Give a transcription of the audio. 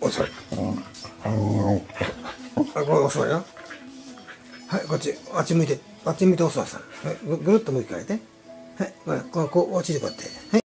遅いあ赤ちゃんもいましたエチオピアンウルフは群れが協力して子供を育てます遅いあこれ遅いよはいこっち。あっち向いてあっち向いて遅いさん。はいぐぐるっと向き変えて。はいこれこうこう落ちるこうやって。はい。